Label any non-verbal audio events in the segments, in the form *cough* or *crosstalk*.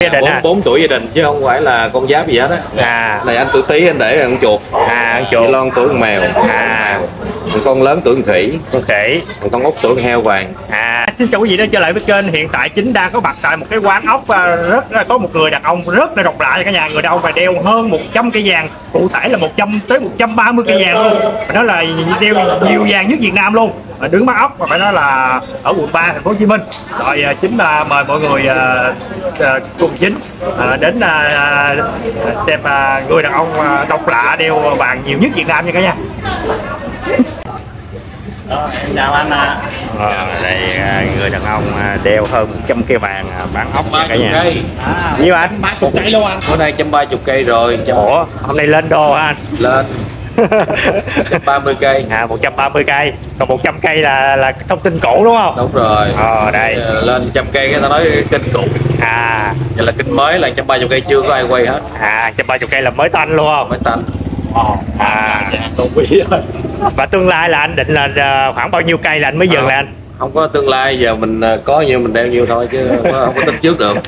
gia đình bốn, à? bốn tuổi gia đình chứ không phải là con giáp gì hết á. À. Này anh tuổi tí anh để con chuột. À con chị chuột Loan tuổi con mèo. À. Con lớn tuổi con khỉ. Con khỉ. Còn con ốc tuổi con heo vàng. À, xin chào quý vị đã trở lại với kênh. Hiện tại chính đang có mặt tại một cái quán ốc à, rất có một người đàn ông rất là độc lạ cả nhà. Người đàn ông mà đeo hơn 100 cây vàng, cụ thể là 100 tới 130 cây vàng luôn. Và nó là đeo nhiều vàng nhất Việt Nam luôn. Và đứng bắt ốc và phải nói là ở quận 3 thành phố Hồ Chí Minh. Rồi à, chính là mời mọi người à, cùng chính đến xem người đàn ông độc lạ đeo vàng nhiều nhất Việt Nam nha cả nhà chào anh ạ. Ờ, đây à, người đàn ông à, đeo hơn 100 cây vàng à, bán ốc nha cả nhà. Cây. Nhiêu anh. Ba chục cây luôn anh. Bữa nay trăm ba chục cây rồi ủa hôm nay lên đô hả anh? Lên. *laughs* Trăm ba mươi cây. À 130 cây. Còn 100 cây là là thông tin cũ đúng không? Đúng rồi. Ờ đây. Ờ, lên trăm cây cái ta nói kinh cũ à. Vậy là kinh mới là trăm ba chục cây chưa có ai quay hết. À 130 cây là mới tanh luôn không? Mới tanh à. Không biết và tương lai là anh định là à, khoảng bao nhiêu cây là anh mới dừng là anh? không có tương lai giờ mình ờ, có nhiêu mình đeo nhiêu thôi chứ không có, không có tính trước được.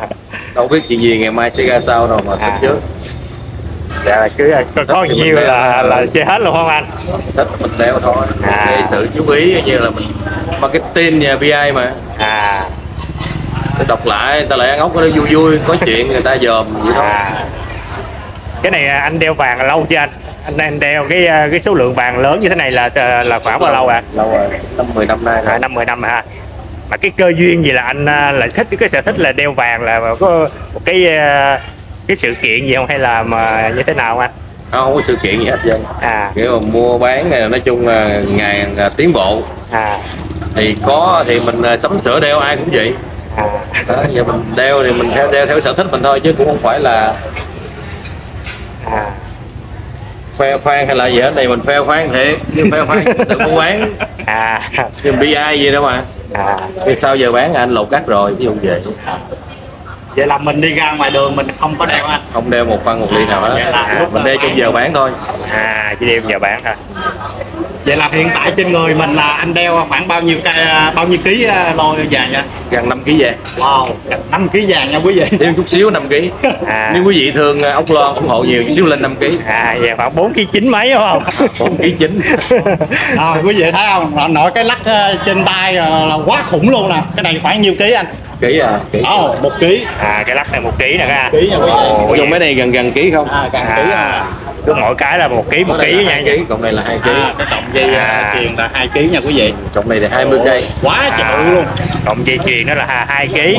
*laughs* Đâu biết chuyện gì ngày mai sẽ ra sao đâu mà tính À. trước. Dạ là cứ à, có, có mình là đeo. là chơi hết luôn không anh? Thích mình đeo thôi. À. sự chú ý như là mình marketing và BI mà. À. Tôi đọc lại người ta lại ăn ốc nó vui vui có chuyện người ta dòm vậy thôi à cái này à, anh đeo vàng là lâu chưa anh? Anh anh đeo cái à, cái số lượng vàng lớn như thế này là à, là khoảng bao lâu ạ? Lâu rồi năm mười năm nay rồi. À, năm mười năm ha mà cái cơ duyên gì là anh à, lại thích cái sở thích là đeo vàng là có một cái à, cái sự kiện gì không? Hay là mà như thế nào anh? Không, không có sự kiện gì hết trơn. À. Kiểu mà mua bán này nói chung là ngày à, tiến bộ. À. Thì có thì mình à, sắm sửa đeo ai cũng vậy. À. Đó, giờ mình đeo thì mình theo đeo theo sở thích mình thôi chứ cũng không phải là à. Khoe khoang hay là gì hết này mình khoe khoang thiệt. Chứ khoe khoang cái sự mua bán. *laughs* À. Chứ bi ai gì đâu mà. À. Chứ sau giờ bán anh lột cắt rồi ví dụ vậy. Vậy là mình đi ra ngoài đường mình không có đeo anh. Không đeo một phân một ly nào hết. Lúc mình đeo trong giờ bán thôi. À chỉ đeo giờ bán thôi vậy là hiện tại trên người mình là anh đeo khoảng bao nhiêu cây bao nhiêu ký à, lôi vàng nha gần 5 kg vàng. Wow 5 ký vàng nha quý vị. Thêm chút xíu 5 kg *laughs* À. nếu quý vị thương à, ốc lon ủng hộ nhiều chút xíu lên 5 kg à vậy khoảng 4 kg chín mấy đúng không? 4 kg chính à, quý vị thấy không? Nội- cái lắc à, trên tay là, quá khủng luôn nè. Cái này khoảng nhiêu ký anh? Ký à ký. Oh, một ký. À cái lắc này một ký nè ha Ký nha quý vị. Ồ, dùng mấy này gần gần ký không? À ký à, à. Cứ mỗi cái là một ký một ký nha ký còn này là hai ký. À, cái trọng dây À. à. truyền là hai ký nha quý vị. Trọng này là 20 cây quá trời à, luôn. cộng dây chuyền đó là hai ký.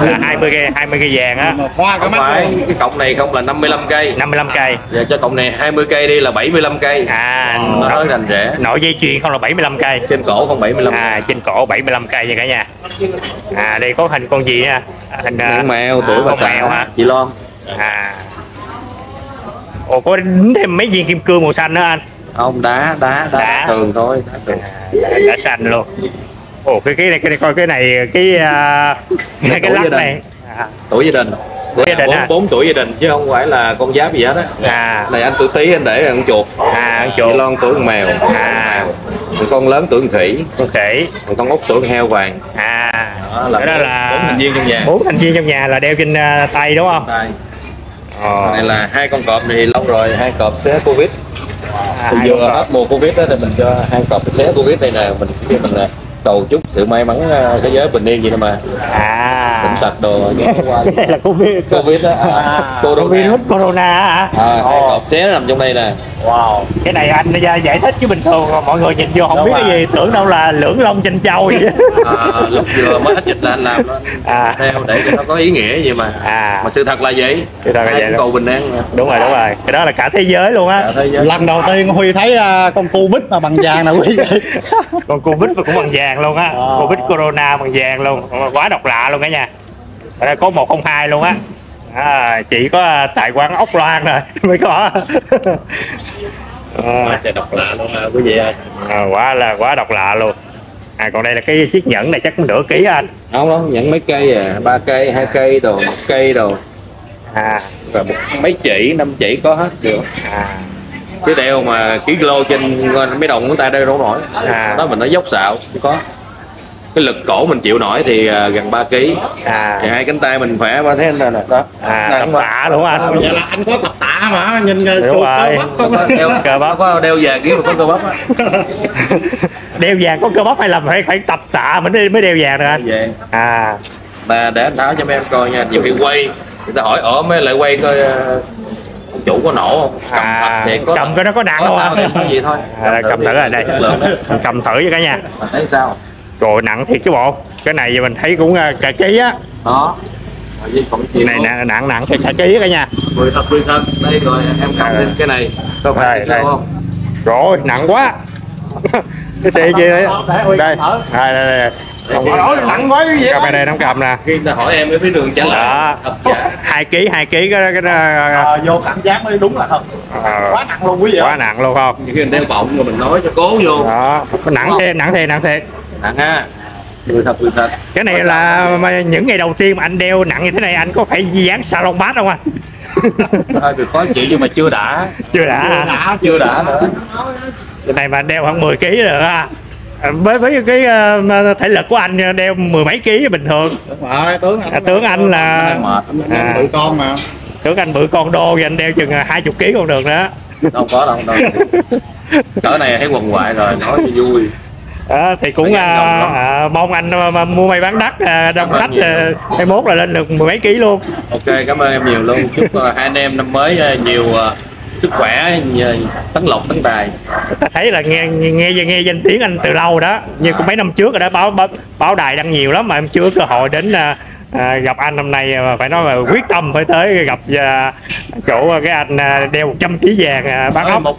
Là 20 cây 20 cây vàng á. Hoa không mắt phải cái cọng này không là 55 cây. 55 cây. Giờ cho cọng này 20 cây đi là 75 cây. À nó nói thành rẻ nội dây chuyền không là 75 cây. Trên cổ không 75 à trên cổ 75 cây nha cả nhà. À đây có hình con gì nha? À, hình à, con mèo tuổi à, bà xã. chị Loan. À ồ có đính thêm mấy viên kim cương màu xanh nữa anh? Không đá đá đá, Đá. thường thôi đá thường. à, đã xanh luôn. Ồ cái cái này cái này coi cái này cái à, cái, lắc này. À, tuổi gia đình. Tuổi gia đình bốn, à? bốn tuổi gia đình chứ không phải là con giáp gì hết á. À. Này anh tuổi tí anh để con chuột. À con chị chuột Loan tuổi con mèo. À. còn con lớn tuổi con khỉ. Con khỉ. Con ốc tuổi con heo vàng. À. Đó là đó bốn- là bốn thành viên trong nhà. bốn thành viên trong nhà là đeo trên à, tay đúng không ờ. Này là hai con cọp này lâu rồi hai cọp xé covid. À, thì vừa hết mùa covid đó thì mình cho hai cọp xé covid đây nè mình khi mình à, cầu chúc sự may mắn à, thế giới bình yên vậy đó mà. À. Bệnh tật đồ. *laughs* Cái này là covid. Covid. Đó. À, À, corona. Virus corona hả? À, hai Ồ. cọp xé nó nằm trong đây nè. Wow. Cái này anh giải thích chứ bình thường mà mọi người nhìn vô không Đúng biết cái rồi. gì tưởng đâu là lưỡng long chanh châu vậy. À, lúc vừa mới hết dịch là anh làm đó. À. theo để cho nó có ý nghĩa gì mà. À. Mà sự thật là vậy. Sự thật là vậy cầu bình an đúng rồi đúng rồi. Cái đó là cả thế giới luôn á. Lần đầu tiên huy thấy à, con covid mà bằng vàng nè quý vị. Còn covid mà cũng bằng vàng luôn á. Wow. covid corona bằng vàng luôn. Quá độc lạ luôn cả nhà ở đây có 102 luôn á. À, chỉ có tại quán ốc loan rồi *laughs* mới có. Quá à, trời độc lạ luôn à quý vị ơi. À, quá là quá độc lạ luôn. À còn đây là cái chiếc nhẫn này chắc cũng nửa ký anh. Không đâu nhận mấy cây à. Ba cây hai cây đồ một cây đồ. À. Và mấy chỉ năm chỉ có hết được. À cái đeo mà ký lô trên mấy đồng của ta đeo đâu nổi. À. đó mình nó dốc xạo không có. Cái lực cổ mình chịu nổi thì à, gần 3 kg à. Thì hai cánh tay mình khỏe quá thế nên là đó. À Đây, tập tạ đúng không anh? Vậy là anh có tập tạ mà nhìn Đúng rồi. cơ bắp không đeo Cờ bắp. có đeo vàng kiếm mà có cơ bắp á. *laughs* Đeo vàng có cơ bắp hay là phải phải tập tạ mới mới đeo vàng được anh? Vàng. À. Mà để anh tháo cho mấy em coi nha nhiều khi quay người ta hỏi ở mấy lại quay coi ông chủ có nổ không cầm à thật có cầm cái nó có nặng không sao thì có gì thôi à, cầm thử rồi đây cầm thử cho cả nhà thấy sao rồi nặng thiệt chứ bộ cái này mình thấy cũng à, cả ký á đó với cái này nặng nặng nặng thiệt cả ký cả nhà mười thật mười thân đây rồi em cầm À. lên cái này có Đây, phải đây. không rồi nặng quá cái xe gì đấy đây đây đây, đây. Không, Ôi, nặng quá vậy. Cầm đây nắm cầm nè. Khi người ta hỏi em cái phía đường trả lời đó thật giả. hai ký hai ký cái cái, cái Ờ, vô cảm giác mới đúng là thật. Ờ, quá nặng luôn quý vị quá nặng luôn không? Nhiều khi mình đeo bọng rồi mình nói cho cố vô. Đó. Nặng thiệt nặng thiệt nặng thiệt. Nặng ha. Mười thật mười thật. Cái này là mà những ngày đầu tiên mà anh đeo nặng như thế này anh có phải dán salon bát không anh hơi bị khó chịu nhưng mà chưa đã. Chưa đã hả? đã chưa đã nữa. Cái này mà anh đeo khoảng 10 kg rồi ha với với cái ờ, mà thể lực của anh đeo mười mấy ký bình thường. Đúng rồi tướng anh à, tướng anh là mệt À. à. bự con mà. Tướng anh bự con đô thì anh đeo chừng hai chục ký còn được nữa đâu có đâu đâu. Cỡ này thấy quần hoại rồi nói cho vui. À, thì cũng à, à, mong anh mà, mà mua may bán đắt à, đông khách à, hai mốt là lên được mười mấy ký luôn. Ok cảm ơn em nhiều luôn. Chúc ờ, hai anh em năm mới ờ, nhiều ờ, sức khỏe nhiều tấn lộc tấn tài. Ta thấy là nghe nghe nghe danh tiếng anh từ lâu đó như cũng mấy năm trước rồi đó báo báo, báo đài đăng nhiều lắm mà em chưa có cơ hội đến à, à, gặp anh năm nay mà phải nói là quyết tâm phải tới gặp à, chỗ cái anh à, đeo 100 kg vàng à, bán ốc. một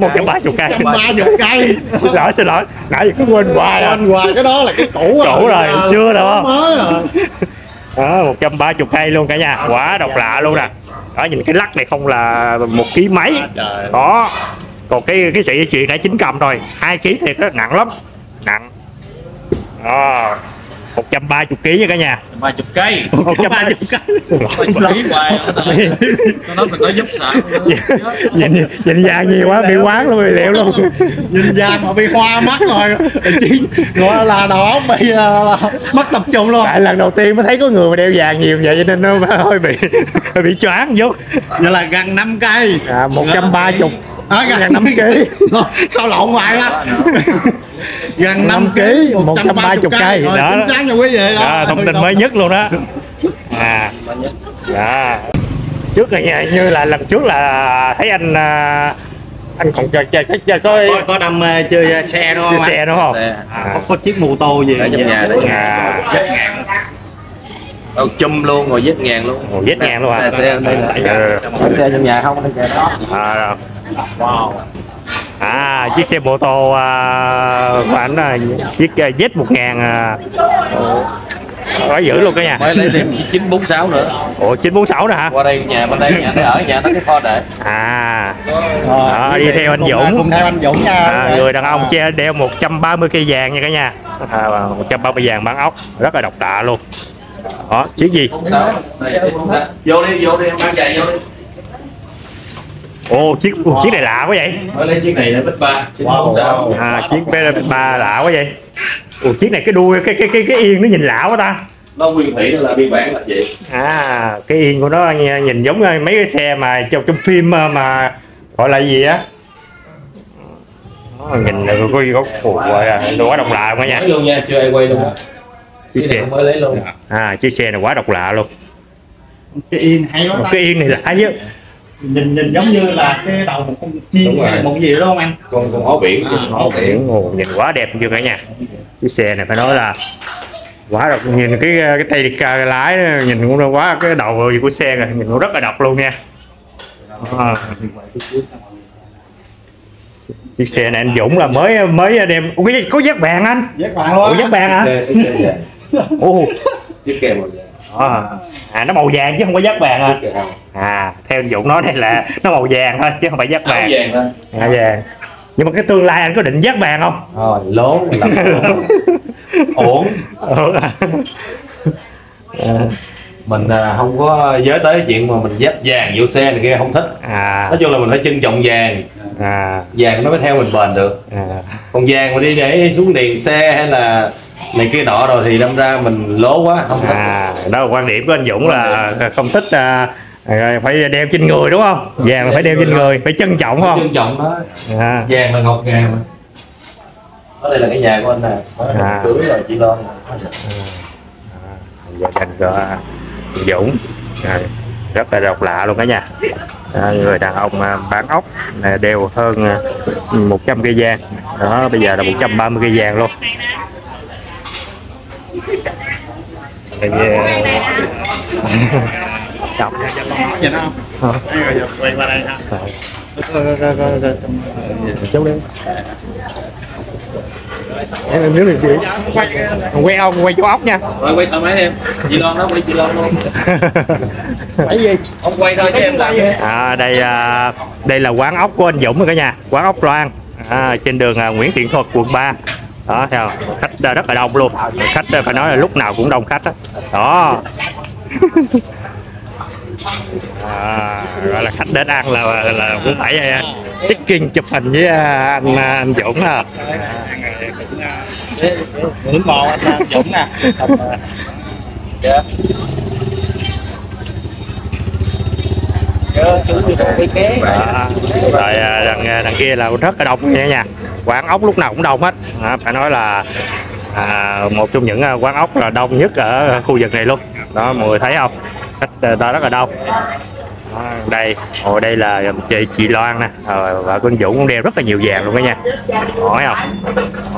một trăm ba chục cây trăm ba chục cây xin lỗi xin lỗi. Nãy giờ cứ quên hoài à. anh hoài cái đó là cái cũ Cũ rồi, xưa rồi. sống mới rồi *laughs* đó, 130 cây luôn cả nhà. Quá độc lạ luôn nè đó nhìn cái lắc này không là một ký mấy. Trời. đó. Còn cái cái sợi dây chuyền đã chín cầm rồi. Hai ký thiệt đó nặng lắm. Nặng. Đó 130 kg nha cả nhà. Ba chục cây. 130 cây. ba chục hoài nó nói mình có giúp sao nhìn nhìn vàng nhiều quá bị quán luôn bị liệu luôn. Nhìn vàng mà bị hoa mắt rồi. Chỉ gọi là óc bị ờ, mất tập trung luôn. Tại lần đầu tiên mới thấy có người mà đeo vàng nhiều vậy cho nên nó *laughs* hơi bị hơi bị choáng chút. Vậy là gần 5 cây. À, 130 à, gần 5 kg sao lộn hoài á gần 5 5 kg ký, 130 cây, rồi đó. chính xác nha quý vị đó. Đó, thông tin mới nhất luôn đó. À. Đó. trước là như, như là lần trước là thấy anh à, anh còn chơi chơi chơi, chơi có có, có đam mê chơi xe đúng không chơi xe đúng không? Xe. À, có, có chiếc mô tô gì trong nhà đấy. à. Đâu chum luôn rồi vết ngàn luôn. Ồ, vết ngàn luôn? Đây, xe đây là Ừ. xe trong nhà không đây xe đó. À, wow à chiếc xe mô tô à, của anh là chiếc uh, Z 1000 à, có giữ luôn cả nhà. Mới lấy thêm 946 nữa. Ủa 946 nè hả? Qua đây nhà bên đây nhà nó ở nhà nó có kho để. À. Rồi, Đó, quý đi theo anh Dũng. cùng theo anh Dũng nha. À, người đàn ông che đeo 130 cây vàng nha cả nhà. À, 130 vàng bán ốc rất là độc lạ luôn. Đó chiếc gì? 46 đây. Vô đi vô đi em mang giày vô đi ồ chiếc chiếc này lạ quá vậy. Mới lấy chiếc này là bích ba 946 à chiếc ba lạ quá vậy. Ồ chiếc này cái đuôi cái cái cái cái yên nó nhìn lạ quá ta. Nó nguyên thủy nó là biên bản là vậy. À cái yên của nó nghe- nhìn giống mấy cái xe mà trong trong phim mà, mà gọi là gì á? Đó, nhìn là có có có gọi là quá độc lạ quá nha. Mới luôn nha chưa ai quay luôn á chiếc Chiếc xe. mới lấy luôn. À chiếc xe này quá độc lạ luôn. Cái yên hay quá ta. Cái yên này lạ chứ nhìn nhìn giống như là cái đầu một con chim rồi. hay một gì đó không anh con con hổ biển. À, hổ biển. Ồ, nhìn quá đẹp chưa cả nhà. Chiếc xe này phải nói là quá độc. Nhìn cái cái tay cà- lái đó, nhìn cũng quá cái đầu của xe này nhìn cũng rất là độc luôn nha. À. chiếc xe này anh Dũng là mới mới đem Ủa, cái- có dắt vàng anh? Giác vàng luôn dắt vàng hả. Ồ. Chiếc kèm à, à nó màu vàng chứ không có dắt vàng à à theo anh Dũng nói đây là nó màu vàng thôi chứ không phải áo vàng. Vàng thôi. À, vàng. Nhưng mà cái tương lai anh có định dắt vàng không? Rồi lố làm ổn mình à, không có giới tới chuyện mà mình dắt vàng vô xe này kia không thích. À. Nói chung là mình phải trân trọng vàng. À. Vàng nó mới theo mình bền được. À. Còn vàng mà đi để xuống điền xe hay là này kia nọ rồi thì đâm ra mình lố quá không à đó là quan điểm của anh Dũng là không thích à, à, phải đeo trên người đúng không? Vàng là phải đeo trên người phải trân trọng không? Trân trọng đó. À, vàng là ngọc ngà mà ở đây là cái nhà của anh nè. À. cưới rồi chị Loan gia đình của anh Dũng. À, rất là độc lạ luôn cả nhà à, người đàn ông à, bán ốc à, đeo hơn à, 100 cây vàng. Đó bây giờ là 130 cây vàng luôn Bây giờ... Đọc. Nhìn không? Ờ. Đây rồi, giờ quay qua đây ha. Chú đi. Em nếu được gì? Quay Quay ông quay chú ốc nha. rồi quay thoải mái em chị Loan đó quay chị Loan luôn *laughs* Cái gì? ông quay thôi chứ em làm à, đây à, đây là quán ốc của anh Dũng rồi cả nhà quán ốc Loan à, trên đường à, Nguyễn Thiện Thuật quận 3 đó theo khách rất là đông luôn khách phải nói là lúc nào cũng đông khách đó, đó. *laughs* à, gọi là khách đến ăn là là, là cũng phải à, check-in chụp hình với à, anh à, anh Dũng à. Ngưỡng mộ anh Dũng nè. dạ Dạ, rồi đằng đằng kia là rất là đông nha nha quán ốc lúc nào cũng đông hết. À, phải nói là à, một trong những à, quán ốc là đông nhất ở khu vực này luôn. Đó mọi người thấy không? Khách à, ta rất là đông. À, đây ồ đây là chị chị Loan nè à, và con Dũng cũng đeo rất là nhiều vàng luôn đó nha. Hỏi không?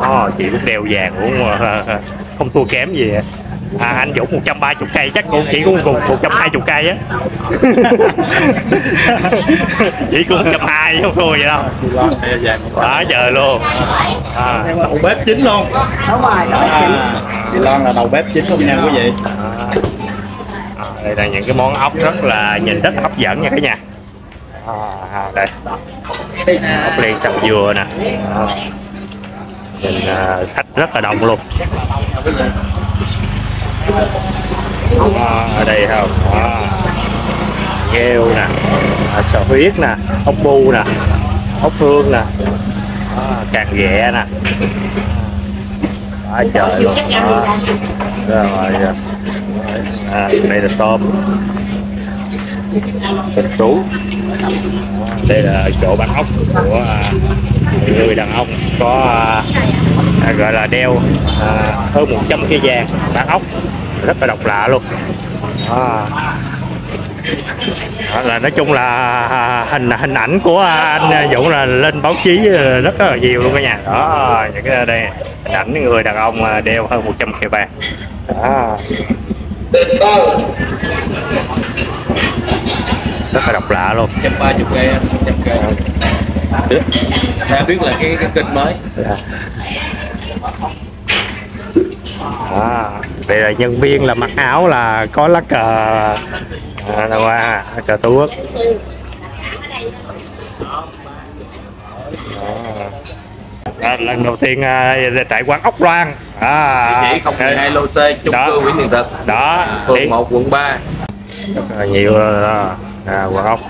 À, chị cũng đeo vàng cũng à, *laughs* không thua kém gì à, anh Dũng 130 cây. Chắc cũng chỉ cũng cùng 120 cây á. *laughs* Chỉ cũng 120 không thua vậy đâu. Quá trời luôn. À, Đầu bếp chính luôn. Đúng rồi, À, chị Loan là đầu bếp chính luôn nha quý vị. à, đây là những cái món ốc rất là nhìn rất hấp dẫn nha cả nhà. À, đây. Ốc len sầm dừa nè. À, nhìn à, khách rất là đông luôn à, ở đây không à, nghêu nè à, sò huyết nè ốc bu nè ốc hương nè à, càng ghẹ nè. Quá trời luôn. À, rồi à, đây là tôm. Thịt sú. Đây là chỗ bán ốc của à, người đàn ông có à, à gọi là đeo à, hơn 100 cây vàng bán ốc rất là độc lạ luôn. Đó. Đó là nói chung là à, hình hình ảnh của anh Dũng là lên báo chí rất là nhiều luôn cả nhà đó những cái đây hình ảnh người đàn ông à, đeo hơn 100 cây vàng đó rất là độc lạ luôn. Trăm ba chục cây anh trăm cây. Ta biết là cái cái kênh mới à, đây là nhân viên là mặc áo là có lá cờ. À, đâu qua lá cờ tổ quốc. À, lần đầu tiên à, tại quán ốc loan. À, địa chỉ 012 lô C chung cư Nguyễn Thiện Thực. Đó phường 1 quận 3 rất là nhiều à, à, quán ốc